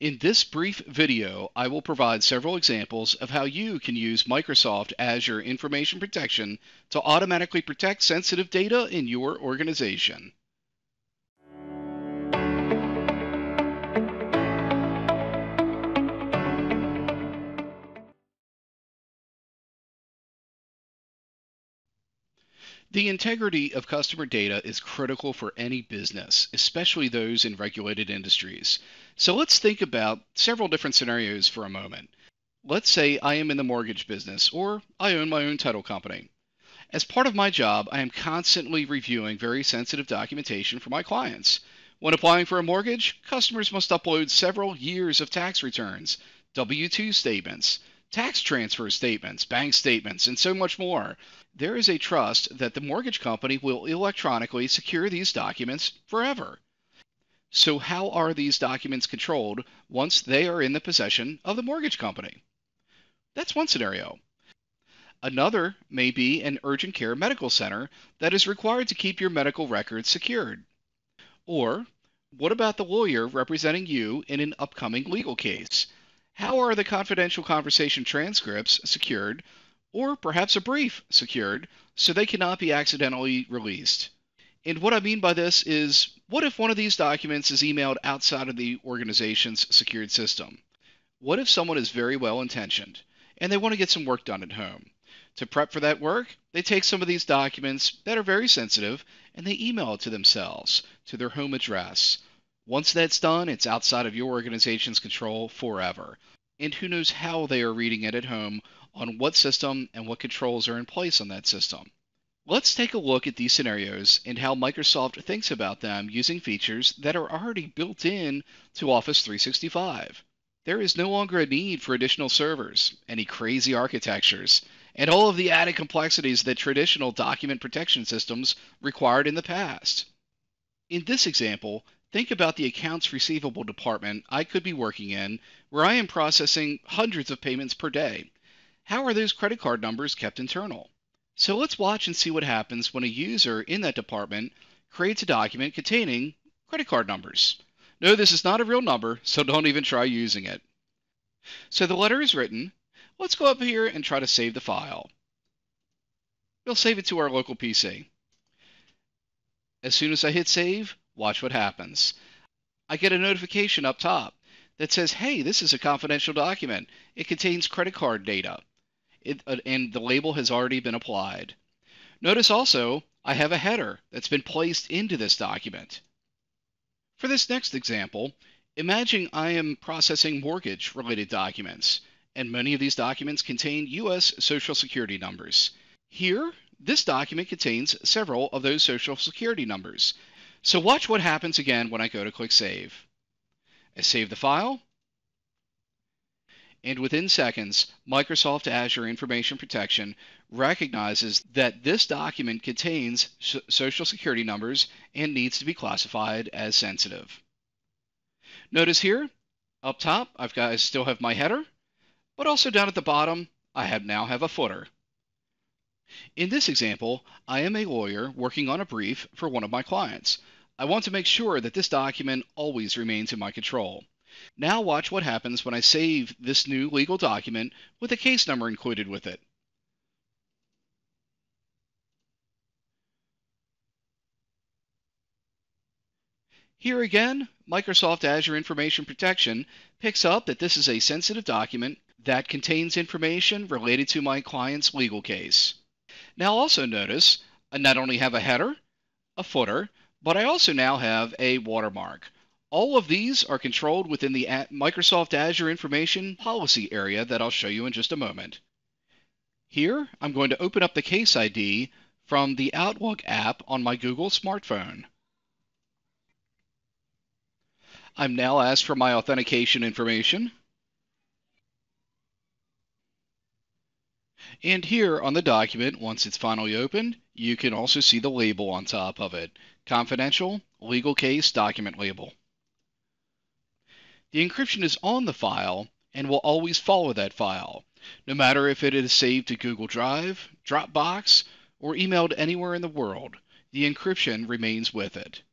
In this brief video, I will provide several examples of how you can use Microsoft Azure Information Protection to automatically protect sensitive data in your organization. The integrity of customer data is critical for any business, especially those in regulated industries. So let's think about several different scenarios for a moment. Let's say I am in the mortgage business or I own my own title company. As part of my job, I am constantly reviewing very sensitive documentation for my clients. When applying for a mortgage, customers must upload several years of tax returns, W 2 statements, tax transfer statements, bank statements, and so much more. There is a trust that the mortgage company will electronically secure these documents forever. So, how are these documents controlled once they are in the possession of the mortgage company? That's one scenario. Another may be an urgent care medical center that is required to keep your medical records secured. Or, what about the lawyer representing you in an upcoming legal case? How are the confidential conversation transcripts secured, or perhaps a brief secured, so they cannot be accidentally released? And what I mean by this is what if one of these documents is emailed outside of the organization's secured system? What if someone is very well intentioned and they want to get some work done at home? To prep for that work, they take some of these documents that are very sensitive and they email it to themselves, to their home address. Once that's done, it's outside of your organization's control forever. And who knows how they are reading it at home, on what system, and what controls are in place on that system. Let's take a look at these scenarios and how Microsoft thinks about them using features that are already built in to Office 365. There is no longer a need for additional servers, any crazy architectures, and all of the added complexities that traditional document protection systems required in the past. In this example, Think about the accounts receivable department I could be working in where I am processing hundreds of payments per day. How are those credit card numbers kept internal? So let's watch and see what happens when a user in that department creates a document containing credit card numbers. No, this is not a real number, so don't even try using it. So the letter is written. Let's go up here and try to save the file. We'll save it to our local PC. As soon as I hit save, Watch what happens. I get a notification up top that says, hey, this is a confidential document. It contains credit card data. It, uh, and the label has already been applied. Notice also, I have a header that's been placed into this document. For this next example, imagine I am processing mortgage related documents, and many of these documents contain U.S. Social Security numbers. Here, this document contains several of those Social Security numbers, so watch what happens again when I go to click Save. I save the file, and within seconds, Microsoft Azure Information Protection recognizes that this document contains Social Security numbers and needs to be classified as sensitive. Notice here, up top, I've got, I still have my header, but also down at the bottom, I have now have a footer. In this example, I am a lawyer working on a brief for one of my clients. I want to make sure that this document always remains in my control. Now watch what happens when I save this new legal document with a case number included with it. Here again, Microsoft Azure Information Protection picks up that this is a sensitive document that contains information related to my client's legal case. Now also notice I not only have a header, a footer, but I also now have a watermark. All of these are controlled within the Microsoft Azure Information Policy area that I'll show you in just a moment. Here, I'm going to open up the Case ID from the Outlook app on my Google smartphone. I'm now asked for my authentication information. And here on the document, once it's finally opened, you can also see the label on top of it. Confidential, legal case, document label. The encryption is on the file and will always follow that file, no matter if it is saved to Google Drive, Dropbox, or emailed anywhere in the world. The encryption remains with it.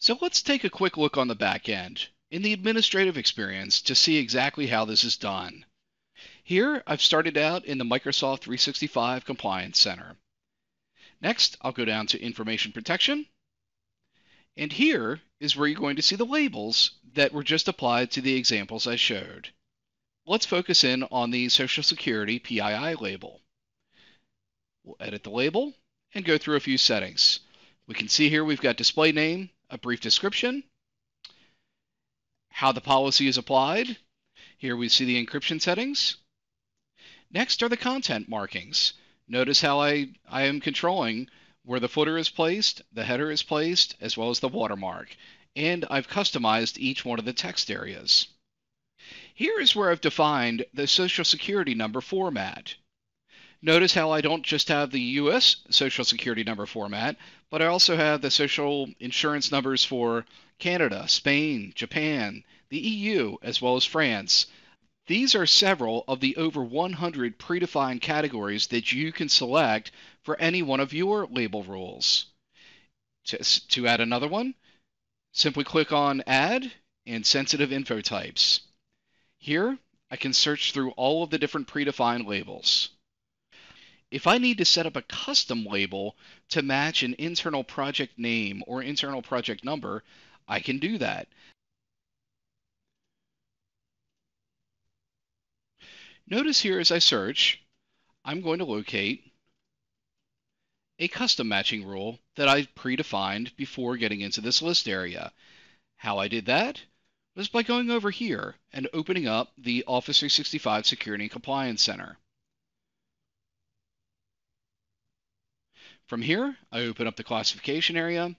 So let's take a quick look on the back end. in the administrative experience to see exactly how this is done. Here, I've started out in the Microsoft 365 Compliance Center. Next, I'll go down to Information Protection. And here is where you're going to see the labels that were just applied to the examples I showed. Let's focus in on the Social Security PII label. We'll edit the label and go through a few settings. We can see here we've got display name, a brief description, how the policy is applied. Here we see the encryption settings. Next are the content markings. Notice how I, I am controlling where the footer is placed, the header is placed, as well as the watermark. And I've customized each one of the text areas. Here is where I've defined the Social Security number format. Notice how I don't just have the US Social Security number format, but I also have the social insurance numbers for Canada, Spain, Japan, the EU, as well as France. These are several of the over 100 predefined categories that you can select for any one of your label rules. To, to add another one, simply click on Add and Sensitive Info Types. Here, I can search through all of the different predefined labels. If I need to set up a custom label to match an internal project name or internal project number, I can do that. Notice here as I search, I'm going to locate a custom matching rule that I predefined before getting into this list area. How I did that was by going over here and opening up the Office 365 Security and Compliance Center. From here, I open up the classification area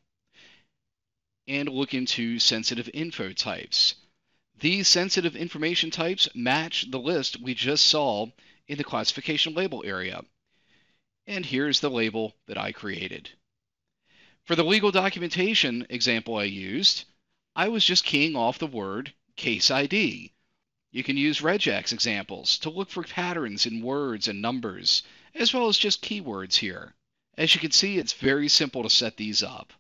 and look into sensitive info types. These sensitive information types match the list we just saw in the classification label area. And here's the label that I created. For the legal documentation example I used, I was just keying off the word case ID. You can use regex examples to look for patterns in words and numbers, as well as just keywords here. As you can see, it's very simple to set these up.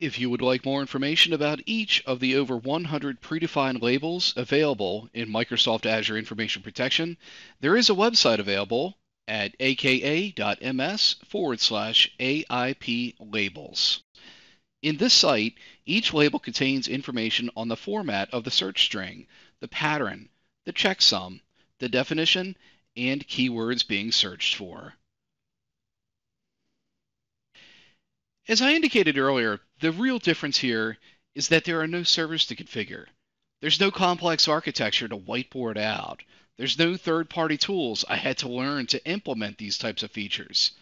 If you would like more information about each of the over 100 predefined labels available in Microsoft Azure Information Protection, there is a website available at aka.ms forward slash AIP labels. In this site, each label contains information on the format of the search string, the pattern, the checksum, the definition, and keywords being searched for. As I indicated earlier, the real difference here is that there are no servers to configure. There's no complex architecture to whiteboard out. There's no third-party tools I had to learn to implement these types of features.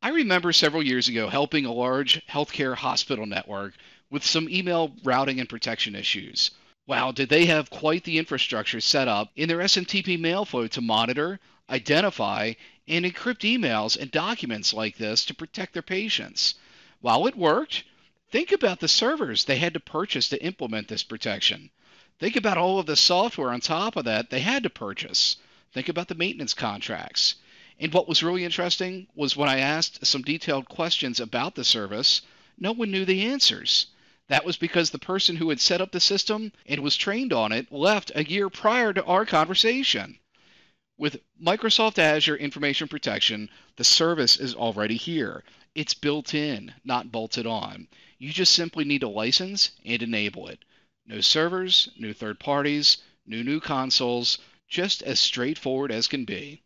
I remember several years ago helping a large healthcare hospital network with some email routing and protection issues. Wow, did they have quite the infrastructure set up in their SMTP mail flow to monitor, identify, and encrypt emails and documents like this to protect their patients. While it worked, think about the servers they had to purchase to implement this protection. Think about all of the software on top of that they had to purchase. Think about the maintenance contracts. And what was really interesting was when I asked some detailed questions about the service, no one knew the answers. That was because the person who had set up the system and was trained on it left a year prior to our conversation. With Microsoft Azure Information Protection, the service is already here. It's built in, not bolted on. You just simply need a license and enable it. No servers, no third parties, no new consoles, just as straightforward as can be.